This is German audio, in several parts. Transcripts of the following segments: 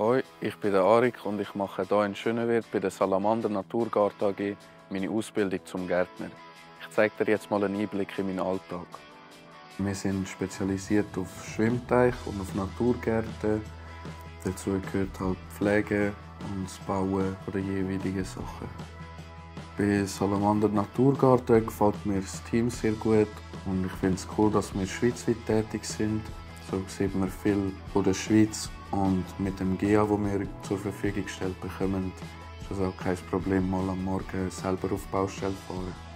Hoi, ich bin der Arik und ich mache hier in Schönewirt bei der Salamander Naturgarten AG meine Ausbildung zum Gärtner. Ich zeige dir jetzt mal einen Einblick in meinen Alltag. Wir sind spezialisiert auf Schwimmteich und auf Naturgärten. Dazu gehört halt Pflege und das Bauen der jeweiligen Sachen. Bei Salamander Naturgarten gefällt mir das Team sehr gut und ich finde es cool, dass wir schweizweit tätig sind. So sieht man viel von der Schweiz und mit dem GEA, das wir zur Verfügung gestellt bekommen, ist es auch kein Problem, mal am Morgen selber auf die Baustelle zu fahren.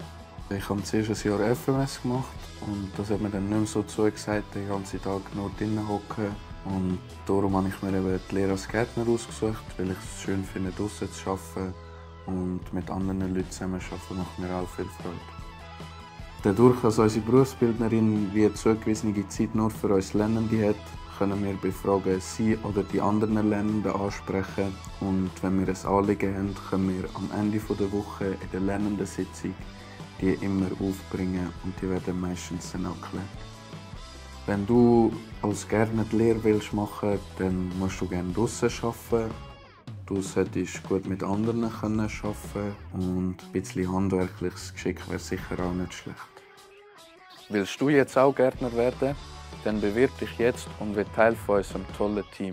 Ich habe zuerst ein Jahr FMS gemacht und das hat mir dann nicht mehr so zugesagt, den ganzen Tag nur drinnen hocken. Und darum habe ich mir eben die Lehre als Gärtner ausgesucht, weil ich es schön finde, draußen zu arbeiten. Und mit anderen Leuten zusammen arbeiten macht mir auch viel Freude. Dadurch, dass unsere Berufsbildnerin wie zugewiesene Zeit nur für uns Lernende hat, können wir bei Fragen sie oder die anderen Lernenden ansprechen. Und wenn wir ein Anliegen haben, können wir am Ende der Woche in der Lernendensitzung die immer aufbringen und die werden meistens dann auch geklärt. Wenn du als Gärtner die Lehre willst machen dann musst du gerne draußen arbeiten. Du solltest gut mit anderen arbeiten und ein bisschen handwerkliches Geschick wäre sicher auch nicht schlecht. Willst du jetzt auch Gärtner werden? Dann bewirb dich jetzt und wird Teil von unserem tollen Team.